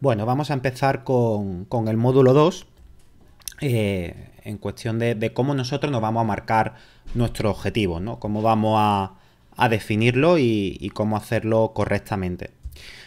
Bueno, vamos a empezar con, el módulo 2 eh, en cuestión de, cómo nosotros nos vamos a marcar nuestro objetivo, ¿no? Cómo vamos a, definirlo y, cómo hacerlo correctamente.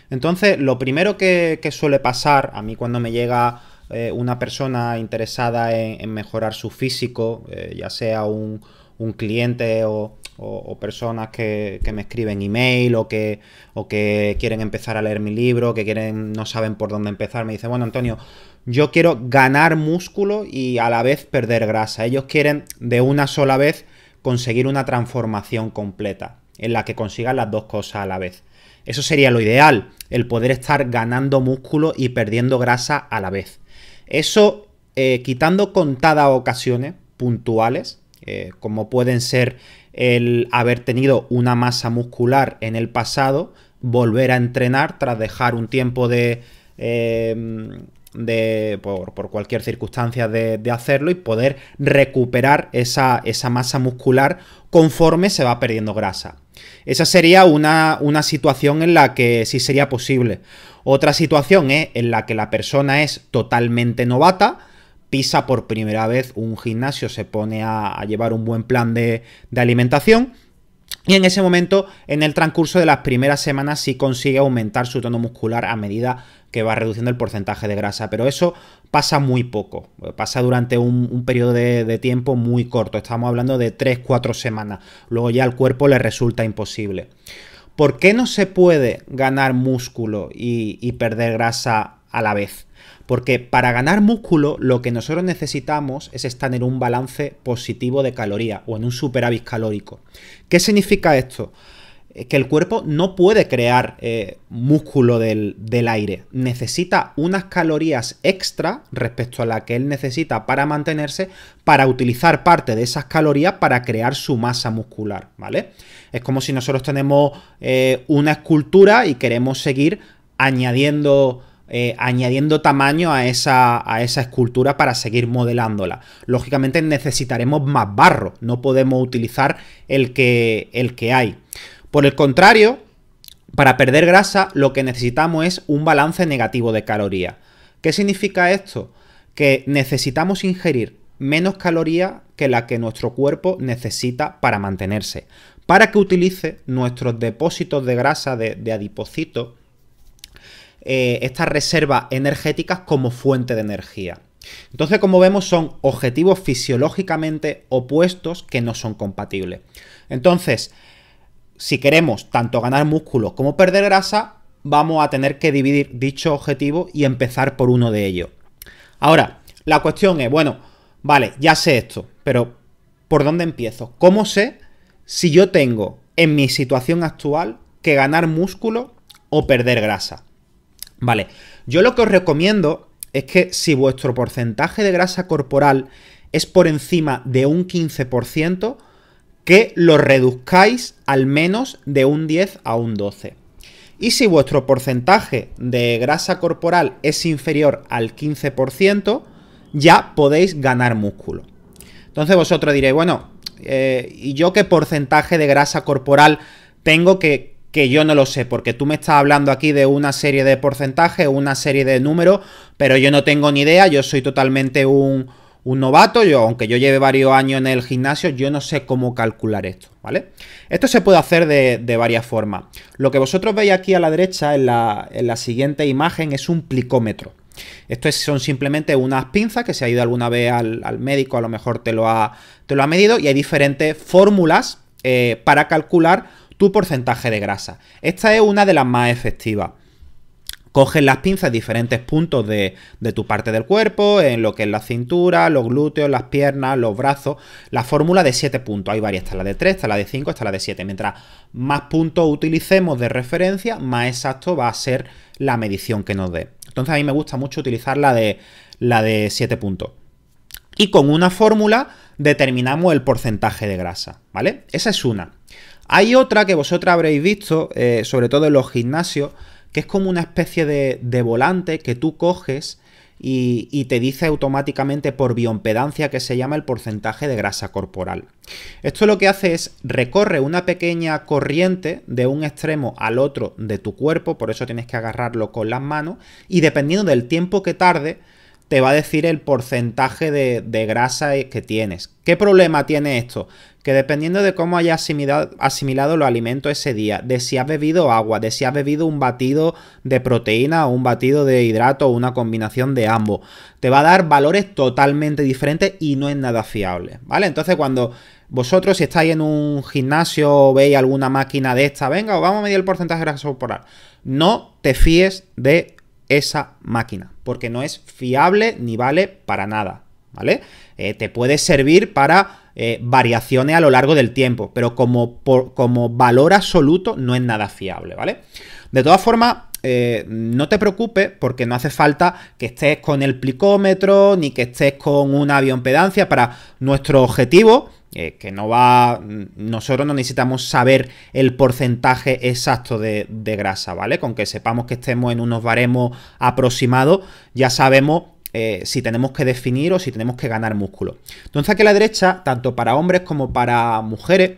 Entonces, lo primero que, suele pasar a mí cuando me llega eh, una persona interesada en, mejorar su físico, eh, ya sea un, un cliente o, o, personas que, me escriben email o que, o que quieren empezar a leer mi libro, que quieren, no saben por dónde empezar, me dicen, bueno, Antonio, yo quiero ganar músculo y a la vez perder grasa. Ellos quieren de una sola vez conseguir una transformación completa, en la que consigan las dos cosas a la vez. Eso sería lo ideal, el poder estar ganando músculo y perdiendo grasa a la vez. Eso, eh, quitando contadas ocasiones puntuales, eh, como pueden ser el haber tenido una masa muscular en el pasado, volver a entrenar tras dejar un tiempo de... Eh, de por, cualquier circunstancia de, hacerlo y poder recuperar esa, esa, masa muscular conforme se va perdiendo grasa. Esa sería una, una, situación en la que sí sería posible. Otra situación es en la que la persona es totalmente novata, pisa por primera vez un gimnasio, se pone a, llevar un buen plan de, alimentación. Y en ese momento, en el transcurso de las primeras semanas, sí consigue aumentar su tono muscular a medida que va reduciendo el porcentaje de grasa. Pero eso pasa muy poco, pasa durante un, periodo de, tiempo muy corto. Estamos hablando de 3-4 semanas. Luego ya al cuerpo le resulta imposible. ¿Por qué no se puede ganar músculo y perder grasa a la vez? Porque para ganar músculo lo que nosotros necesitamos es estar en un balance positivo de caloría o en un superávit calórico. ¿Qué significa esto? Eh, que el cuerpo no puede crear eh, músculo del, del, aire. Necesita unas calorías extra respecto a la que él necesita para mantenerse, para utilizar parte de esas calorías para crear su masa muscular, ¿vale? Es como si nosotros tenemos eh, una escultura y queremos seguir añadiendo eh, añadiendo tamaño a esa, a esa escultura para seguir modelándola. Lógicamente necesitaremos más barro, no podemos utilizar el que, el que hay. Por el contrario, para perder grasa lo que necesitamos es un balance negativo de calorías. ¿Qué significa esto? Que necesitamos ingerir menos calorías que la que nuestro cuerpo necesita para mantenerse, para que utilice nuestros depósitos de grasa de, de adipocitos eh, estas reservas energéticas como fuente de energía. Entonces, como vemos, son objetivos fisiológicamente opuestos que no son compatibles. Entonces, si queremos tanto ganar músculo como perder grasa, vamos a tener que dividir dicho objetivo y empezar por uno de ellos. Ahora, la cuestión es, bueno, vale, ya sé esto, pero ¿por dónde empiezo? ¿Cómo sé si yo tengo en mi situación actual que ganar músculo o perder grasa? Vale, yo lo que os recomiendo es que si vuestro porcentaje de grasa corporal es por encima de un 15%, que lo reduzcáis al menos de un 10 a un 12. Y si vuestro porcentaje de grasa corporal es inferior al 15%, ya podéis ganar músculo. Entonces vosotros diréis, bueno, eh, ¿y yo qué porcentaje de grasa corporal tengo que, que yo no lo sé, porque tú me estás hablando aquí de una serie de porcentajes, una serie de números, pero yo no tengo ni idea, yo soy totalmente un, novato, yo, aunque yo lleve varios años en el gimnasio, yo no sé cómo calcular esto, ¿vale? Esto se puede hacer de, varias formas. Lo que vosotros veis aquí a la derecha en la, siguiente imagen es un plicómetro. Esto son simplemente unas pinzas que se ha ido alguna vez al, médico, a lo mejor te lo ha, te lo ha medido, y hay diferentes fórmulas eh, para calcular tu porcentaje de grasa. Esta es una de las más efectivas. Coges las pinzas en diferentes puntos de, tu parte del cuerpo, en lo que es la cintura, los glúteos, las piernas, los brazos. La fórmula de 7 puntos. Hay varias, está la de 3, está la de 5, está la de 7. Mientras más puntos utilicemos de referencia, más exacto va a ser la medición que nos dé. Entonces a mí me gusta mucho utilizar la de, la de 7 puntos. Y con una fórmula determinamos el porcentaje de grasa, ¿vale? Esa es una. Hay otra que vosotros habréis visto, eh, sobre todo en los gimnasios, que es como una especie de, volante que tú coges y, te dice automáticamente por bioimpedancia que se llama el porcentaje de grasa corporal. Esto lo que hace es recorre una pequeña corriente de un extremo al otro de tu cuerpo, por eso tienes que agarrarlo con las manos, y dependiendo del tiempo que tarde, te va a decir el porcentaje de, grasa que tienes. ¿Qué problema tiene esto? Que dependiendo de cómo hayas asimilado, asimilado, los alimentos ese día, de si has bebido agua, de si has bebido un batido de proteína o un batido de hidrato o una combinación de ambos, te va a dar valores totalmente diferentes y no es nada fiable, ¿vale? Entonces cuando vosotros si estáis en un gimnasio o veis alguna máquina de esta, venga, vamos a medir el porcentaje de grasa corporal, no te fíes de esa máquina, porque no es fiable ni vale para nada, ¿vale? Eh, te puede servir para eh, variaciones a lo largo del tiempo, pero como, como valor absoluto no es nada fiable, ¿vale? De todas formas, eh, no te preocupes porque no hace falta que estés con el plicómetro ni que estés con una bioimpedancia para nuestro objetivo eh, que no va. Nosotros no necesitamos saber el porcentaje exacto de, grasa, ¿vale? Con que sepamos que estemos en unos baremos aproximados, ya sabemos eh, si tenemos que definir o si tenemos que ganar músculo. Entonces aquí a la derecha, tanto para hombres como para mujeres,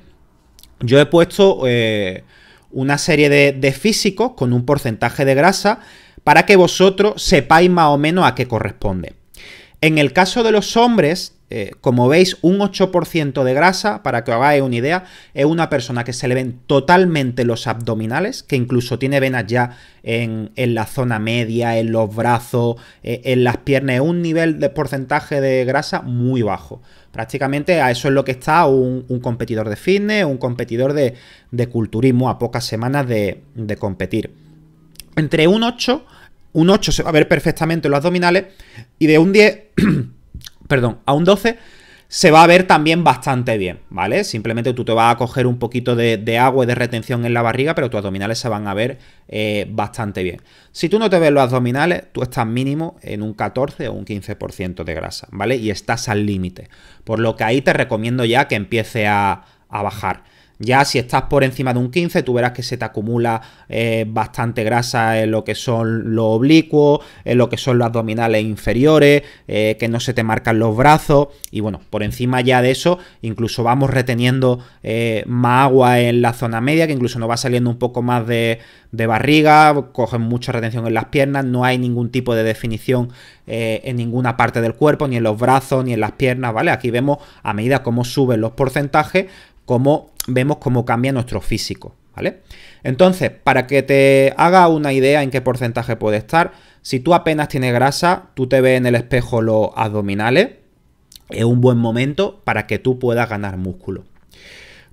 yo he puesto eh, una serie de, de, físicos con un porcentaje de grasa para que vosotros sepáis más o menos a qué corresponde. En el caso de los hombres, eh, como veis, un 8% de grasa, para que os hagáis una idea, es una persona que se le ven totalmente los abdominales, que incluso tiene venas ya en, la zona media, en los brazos, eh, en las piernas, un nivel de porcentaje de grasa muy bajo. Prácticamente a eso es lo que está un, competidor de fitness, un competidor de, culturismo a pocas semanas de, de competir. Entre un 8, un 8 se va a ver perfectamente en los abdominales y de un 10... perdón, a un 12 se va a ver también bastante bien, ¿vale? Simplemente tú te vas a coger un poquito de, agua y de retención en la barriga, pero tus abdominales se van a ver eh, bastante bien. Si tú no te ves los abdominales, tú estás mínimo en un 14 o un 15% de grasa, ¿vale? Y estás al límite. Por lo que ahí te recomiendo ya que empiece a, a bajar. Ya si estás por encima de un 15, tú verás que se te acumula eh, bastante grasa en lo que son los oblicuos, en lo que son los abdominales inferiores, eh, que no se te marcan los brazos. Y bueno, por encima ya de eso, incluso vamos reteniendo eh, más agua en la zona media, que incluso nos va saliendo un poco más de, de barriga, cogen mucha retención en las piernas, no hay ningún tipo de definición en ninguna parte del cuerpo, ni en los brazos, ni en las piernas, ¿vale? Aquí vemos a medida cómo suben los porcentajes, cómo vemos cómo cambia nuestro físico, ¿vale? Entonces, para que te haga una idea en qué porcentaje puede estar, si tú apenas tienes grasa, tú te ves en el espejo los abdominales, es un buen momento para que tú puedas ganar músculo.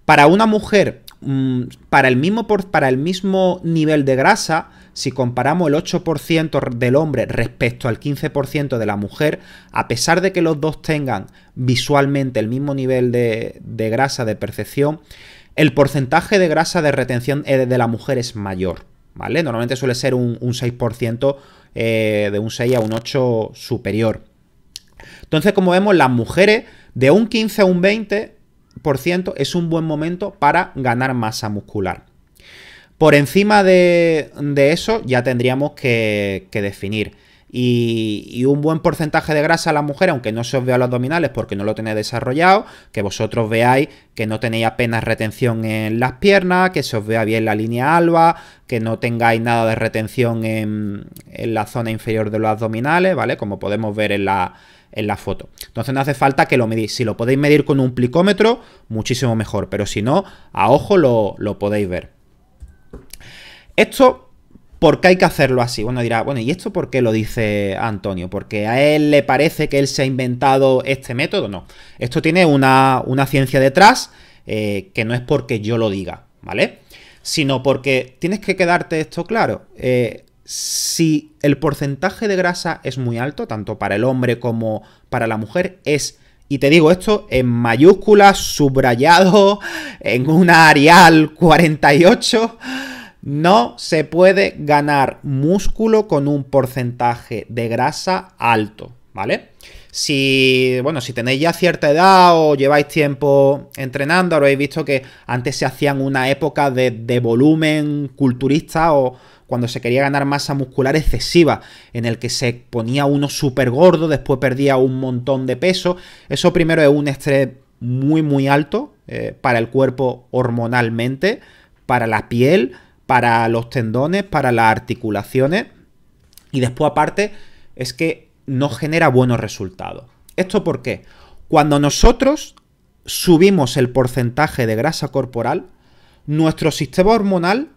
Para una mujer, mm, para el mismo, para el mismo nivel de grasa, si comparamos el 8% del hombre respecto al 15% de la mujer, a pesar de que los dos tengan visualmente el mismo nivel de, grasa de percepción, el porcentaje de grasa de retención de la mujer es mayor. ¿Vale? Normalmente suele ser un, 6%, eh, de un 6 a un 8 superior. Entonces, como vemos, las mujeres de un 15 a un 20% es un buen momento para ganar masa muscular. Por encima de, eso ya tendríamos que, definir. Y, un buen porcentaje de grasa a la mujer, aunque no se os vea los abdominales porque no lo tenéis desarrollado, que vosotros veáis que no tenéis apenas retención en las piernas, que se os vea bien la línea alba, que no tengáis nada de retención en, la zona inferior de los abdominales, ¿vale? Como podemos ver en la, en la foto. Entonces no hace falta que lo medís. Si lo podéis medir con un plicómetro, muchísimo mejor. Pero si no, a ojo lo, lo podéis ver. Esto, ¿por qué hay que hacerlo así? Bueno, dirá, bueno, ¿y esto por qué lo dice Antonio? ¿Porque a él le parece que él se ha inventado este método? No. Esto tiene una, ciencia detrás eh, que no es porque yo lo diga, ¿vale? Sino porque tienes que quedarte esto claro. Eh, si el porcentaje de grasa es muy alto, tanto para el hombre como para la mujer, es y te digo esto en mayúsculas, subrayado, en una Arial 48. No se puede ganar músculo con un porcentaje de grasa alto, ¿vale? Si, bueno, si tenéis ya cierta edad o lleváis tiempo entrenando, habréis visto que antes se hacían una época de, de volumen culturista o cuando se quería ganar masa muscular excesiva, en el que se ponía uno súper gordo, después perdía un montón de peso. Eso primero es un estrés muy, muy alto eh, para el cuerpo hormonalmente, para la piel, para los tendones, para las articulaciones. Y después aparte es que no genera buenos resultados. ¿Esto por qué? Cuando nosotros subimos el porcentaje de grasa corporal, nuestro sistema hormonal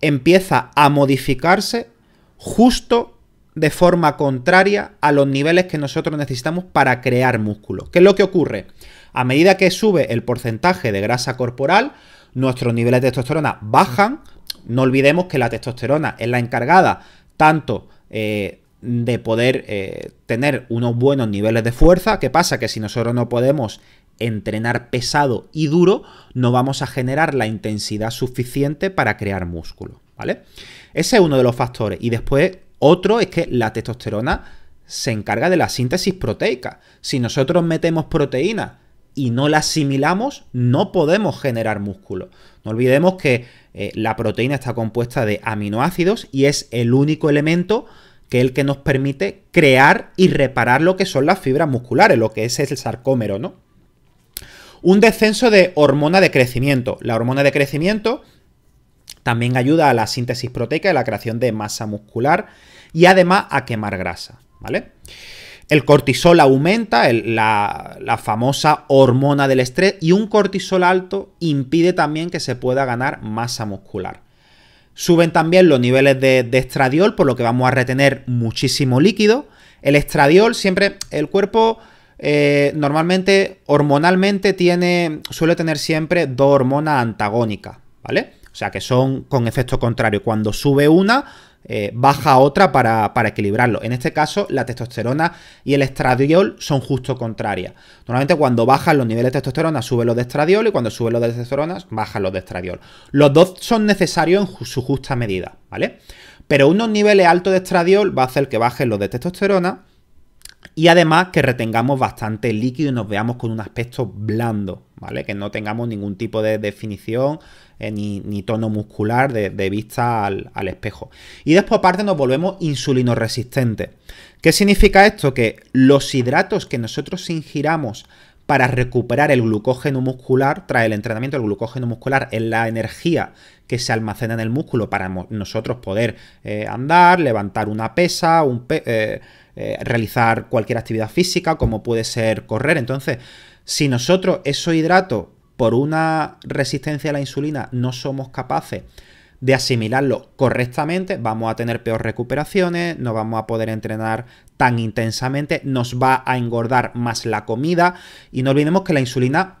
empieza a modificarse justo de forma contraria a los niveles que nosotros necesitamos para crear músculo. ¿Qué es lo que ocurre? A medida que sube el porcentaje de grasa corporal, nuestros niveles de testosterona bajan. No olvidemos que la testosterona es la encargada tanto eh, de poder eh, tener unos buenos niveles de fuerza. ¿Qué pasa? Que si nosotros no podemos entrenar pesado y duro, no vamos a generar la intensidad suficiente para crear músculo, ¿vale? Ese es uno de los factores. Y después, otro es que la testosterona se encarga de la síntesis proteica. Si nosotros metemos proteína y no la asimilamos, no podemos generar músculo. No olvidemos que eh, la proteína está compuesta de aminoácidos y es el único elemento que es el que nos permite crear y reparar lo que son las fibras musculares, lo que es el sarcómero, ¿no? Un descenso de hormona de crecimiento. La hormona de crecimiento también ayuda a la síntesis proteica y la creación de masa muscular y además a quemar grasa, ¿vale? El cortisol aumenta, la, famosa hormona del estrés, y un cortisol alto impide también que se pueda ganar masa muscular. Suben también los niveles de, estradiol, por lo que vamos a retener muchísimo líquido. El estradiol siempre, el cuerpo eh, normalmente, hormonalmente, tiene, suele tener siempre dos hormonas antagónicas, ¿vale? O sea, que son con efecto contrario. Cuando sube una, eh, baja otra para, equilibrarlo. En este caso, la testosterona y el estradiol son justo contrarias. Normalmente cuando bajan los niveles de testosterona, suben los de estradiol y cuando suben los de testosterona, bajan los de estradiol. Los dos son necesarios en su justa medida, ¿vale? Pero unos niveles altos de estradiol va a hacer que bajen los de testosterona y además que retengamos bastante líquido y nos veamos con un aspecto blando, ¿vale? Que no tengamos ningún tipo de definición eh, ni, tono muscular de, vista al, espejo. Y después aparte nos volvemos insulinoresistentes. ¿Qué significa esto? Que los hidratos que nosotros ingiramos para recuperar el glucógeno muscular, tras el entrenamiento, el glucógeno muscular es la energía que se almacena en el músculo para nosotros poder eh, andar, levantar una pesa, un eh, eh, realizar cualquier actividad física, como puede ser correr. Entonces, si nosotros esos hidratos, por una resistencia a la insulina, no somos capaces de asimilarlo correctamente, vamos a tener peor recuperaciones, no vamos a poder entrenar tan intensamente, nos va a engordar más la comida y no olvidemos que la insulina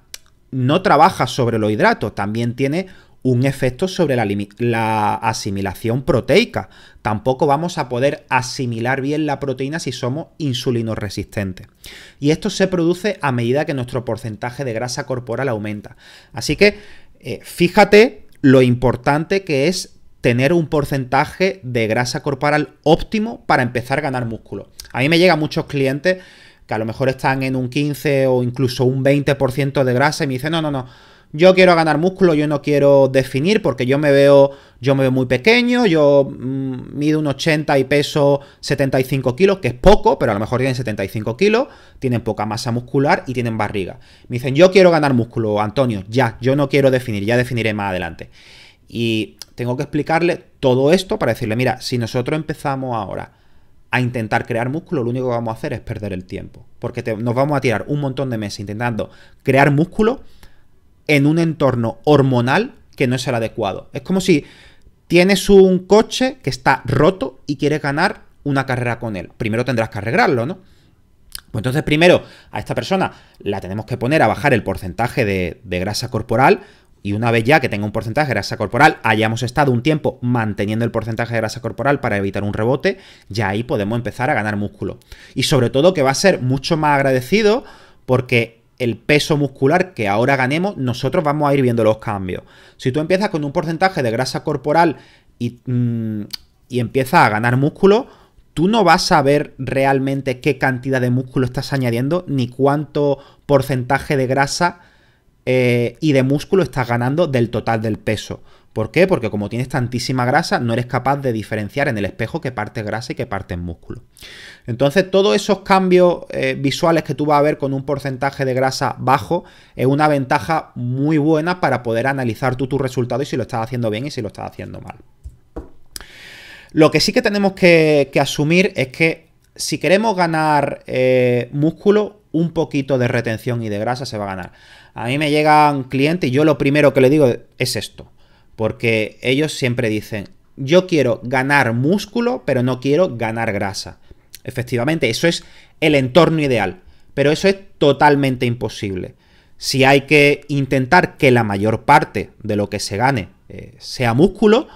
no trabaja sobre los hidratos, también tiene un efecto sobre la, asimilación proteica. Tampoco vamos a poder asimilar bien la proteína si somos insulinoresistentes. Y esto se produce a medida que nuestro porcentaje de grasa corporal aumenta. Así que eh, fíjate lo importante que es tener un porcentaje de grasa corporal óptimo para empezar a ganar músculo. A mí me llegan muchos clientes que a lo mejor están en un 15 o incluso un 20% de grasa y me dicen, no, no, no, yo quiero ganar músculo, yo no quiero definir porque yo me veo, yo me veo muy pequeño, yo mm, mido un 80 y peso 75 kilos, que es poco, pero a lo mejor tienen 75 kilos, tienen poca masa muscular y tienen barriga. Me dicen, yo quiero ganar músculo, Antonio, ya, yo no quiero definir, ya definiré más adelante. Y tengo que explicarle todo esto para decirle, mira, si nosotros empezamos ahora a intentar crear músculo, lo único que vamos a hacer es perder el tiempo. Porque nos vamos a tirar un montón de meses intentando crear músculo en un entorno hormonal que no es el adecuado. Es como si tienes un coche que está roto y quieres ganar una carrera con él. Primero tendrás que arreglarlo, ¿no? Pues entonces primero a esta persona la tenemos que poner a bajar el porcentaje de, grasa corporal y una vez ya que tenga un porcentaje de grasa corporal, hayamos estado un tiempo manteniendo el porcentaje de grasa corporal para evitar un rebote, ya ahí podemos empezar a ganar músculo. Y sobre todo que va a ser mucho más agradecido porque el peso muscular que ahora ganemos, nosotros vamos a ir viendo los cambios. Si tú empiezas con un porcentaje de grasa corporal y, mm, empiezas a ganar músculo, tú no vas a ver realmente qué cantidad de músculo estás añadiendo, ni cuánto porcentaje de grasa eh, y de músculo estás ganando del total del peso. ¿Por qué? Porque como tienes tantísima grasa, no eres capaz de diferenciar en el espejo qué parte es grasa y qué parte es músculo. Entonces, todos esos cambios eh, visuales que tú vas a ver con un porcentaje de grasa bajo es una ventaja muy buena para poder analizar tú tu resultado y si lo estás haciendo bien y si lo estás haciendo mal. Lo que sí que tenemos que, asumir es que si queremos ganar eh, músculo, un poquito de retención y de grasa se va a ganar. A mí me llegan clientes y yo lo primero que le digo es esto porque ellos siempre dicen, yo quiero ganar músculo, pero no quiero ganar grasa. Efectivamente, eso es el entorno ideal, pero eso es totalmente imposible. Si hay que intentar que la mayor parte de lo que se gane eh, sea músculo,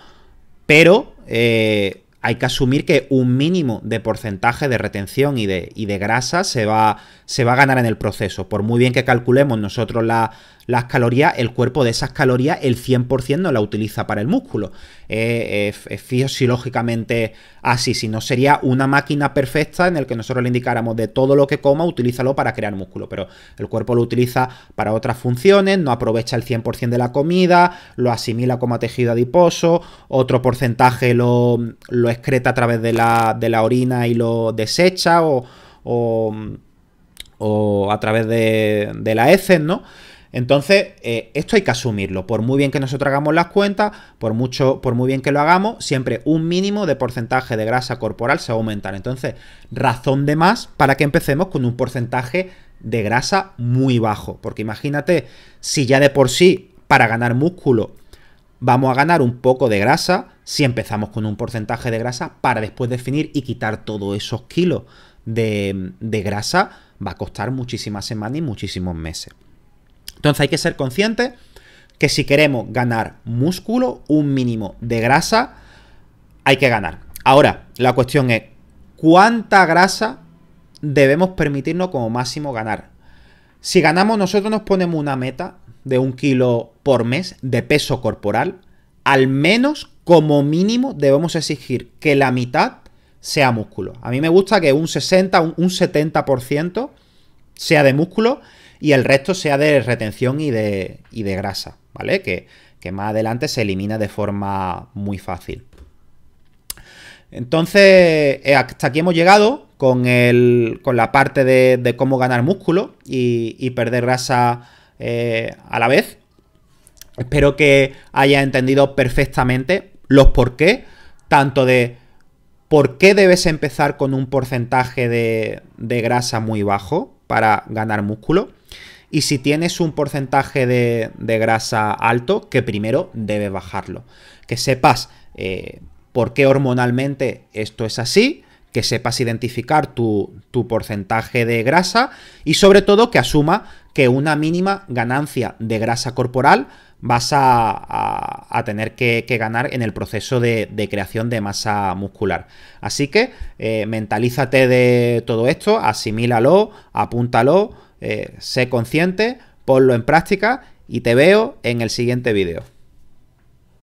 pero eh, hay que asumir que un mínimo de porcentaje de retención y de, y de grasa se va, se va, a ganar en el proceso. Por muy bien que calculemos nosotros la, las calorías, el cuerpo de esas calorías, el 100% no la utiliza para el músculo. es fisiológicamente así, si no sería una máquina perfecta en el que nosotros le indicáramos de todo lo que coma, utilízalo para crear músculo, pero el cuerpo lo utiliza para otras funciones, no aprovecha el 100% de la comida, lo asimila como tejido adiposo, otro porcentaje lo, excreta a través de la, de la orina y lo desecha o, o, a través de, de la heces, ¿no? Entonces, eh, esto hay que asumirlo. Por muy bien que nosotros hagamos las cuentas, por, mucho, por muy bien que lo hagamos, siempre un mínimo de porcentaje de grasa corporal se va a aumentar. Entonces, razón de más para que empecemos con un porcentaje de grasa muy bajo. Porque imagínate, si ya de por sí, para ganar músculo, vamos a ganar un poco de grasa, si empezamos con un porcentaje de grasa, para después definir y quitar todos esos kilos de, de grasa, va a costar muchísimas semanas y muchísimos meses. Entonces hay que ser consciente que si queremos ganar músculo, un mínimo de grasa, hay que ganar. Ahora, la cuestión es, ¿cuánta grasa debemos permitirnos como máximo ganar? Si ganamos, nosotros nos ponemos una meta de un kilo por mes de peso corporal, al menos como mínimo debemos exigir que la mitad sea músculo. A mí me gusta que un 60, un 70% sea de músculo y el resto sea de retención y de, de grasa, ¿vale? Que, más adelante se elimina de forma muy fácil. Entonces, eh, hasta aquí hemos llegado con, el, con la parte de, cómo ganar músculo y, perder grasa eh, a la vez. Espero que haya entendido perfectamente los por qué, tanto de por qué debes empezar con un porcentaje de, de grasa muy bajo para ganar músculo y si tienes un porcentaje de, grasa alto, que primero debes bajarlo. Que sepas eh, por qué hormonalmente esto es así, que sepas identificar tu, porcentaje de grasa y sobre todo que asuma que una mínima ganancia de grasa corporal vas a, tener que, ganar en el proceso de, creación de masa muscular. Así que eh, mentalízate de todo esto, asimílalo, apúntalo eh, sé consciente, ponlo en práctica y te veo en el siguiente vídeo.